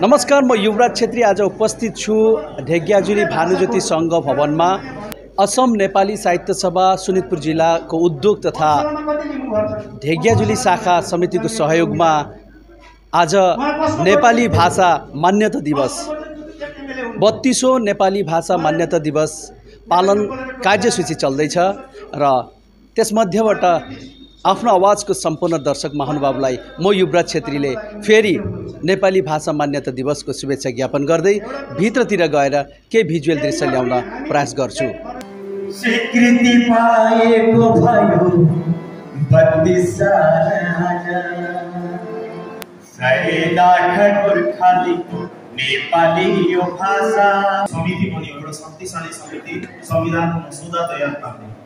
नमस्कार म युवराज छेत्री। आज उपस्थित छु ढेग्याजुली भानुज्योति सङ्घ भवनमा। असम नेपाली साहित्य सभा सुनितपुर जिल्लाको उद्योग तथा ढेग्याजुली शाखा समितिको सहयोगमा आज नेपाली भाषा मान्यता दिवस। बत्तिसौँ नेपाली भाषा मान्यता दिवस पालन कार्यसूची चल्दैछ र त्यसमध्येबाट आफ्नो आवाजको सम्पूर्ण दर्शक महानुभावलाई म युवराज छेत्रीले फेरि नेपाली भाषा मान्यता दिवसको शुभेच्छा ज्ञापन गर्दै भित्रतिर गएर केही भिजुअल दृश्य ल्याउन प्रयास गर्छु। स्वीकृति पाएको भयो। नेपाली यो भाषा। समिति पनि एउटा शक्तिशाली समिति। संविधानको मसौदा तयार पार्ने।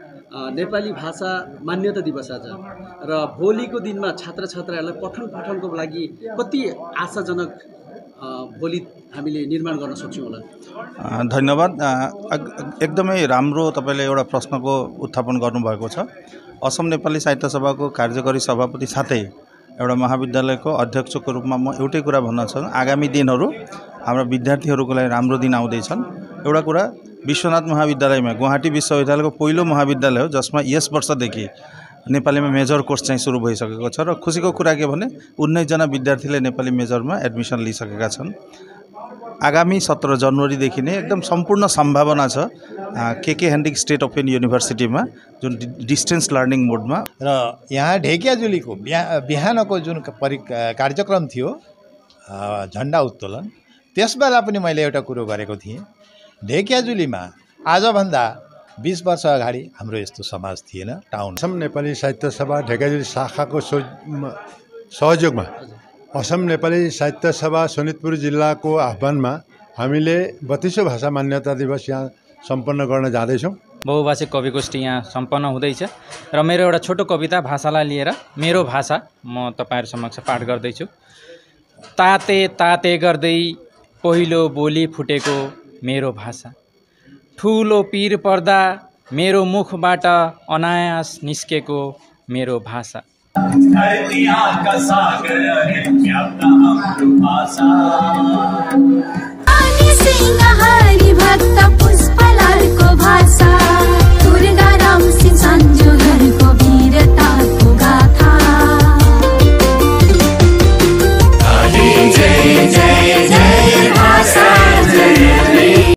नेपाली भाषा मान्यता दिवस आज। र भोलिको दिनमा छात्र छात्राहरूलाई पठन पाठनको लागि कति आशाजनक भोलि हामीले निर्माण गर्न सक्छौँ होला? धन्यवाद। एकदमै राम्रो तपाईँले एउटा प्रश्नको उत्थापन गर्नुभएको छ। असम नेपाली साहित्य सभाको कार्यकारी सभापति साथै एउटा महाविद्यालयको अध्यक्षको रूपमा म एउटै कुरा भन्न चाहन्छु। आगामी दिनहरू हाम्रा विद्यार्थीहरूको लागि राम्रो दिन आउँदैछन्। एउटा कुरा विश्वनाथ महाविद्यालयमा गुवाहाटी विश्वविद्यालयको पहिलो महाविद्यालय हो जसमा यस वर्षदेखि नेपालीमा मेजर कोर्स चाहिँ सुरु भइसकेको छ र खुसीको कुरा के भने उन्नाइसजना विद्यार्थीले नेपाली मेजरमा एडमिसन लिइसकेका छन्। आगामी सत्र जनवरीदेखि नै एकदम सम्पूर्ण सम्भावना छ के के ह्यान्डिक स्टेट ओपन युनिभर्सिटीमा जुन डिस्टेन्स लर्निङ मोडमा। र यहाँ ढेकियाजुलीको बिहा बिहानको जुन परि कार्यक्रम थियो झन्डा उत्तोलन त्यसबेला पनि मैले एउटा कुरो गरेको थिएँ। ढेकियाजुलीमा आजभन्दा बिस वर्ष अगाडि हाम्रो यस्तो समाज थिएन टाउन। असम नेपाली साहित्य सभा ढेकाजुली शाखाको सो- सहयोगमा असम नेपाली साहित्य सभा सोनितपुर जिल्लाको आह्वानमा हामीले बत्तिसौँ भाषा मान्यता दिवस यहाँ सम्पन्न गर्न जाँदैछौँ। बहुभाषिक कवि गोष्ठी यहाँ सम्पन्न हुँदैछ र मेरो एउटा छोटो कविता भाषालाई लिएर मेरो भाषा म तपाईँहरू समक्ष पाठ गर्दैछु। ताते ताते गर्दै पहिलो बोली फुटेको मेरो भाषा। ठुलो पिर पर्दा मेरो मुखबाट अनायास निस्केको मेरो भाषा। धरती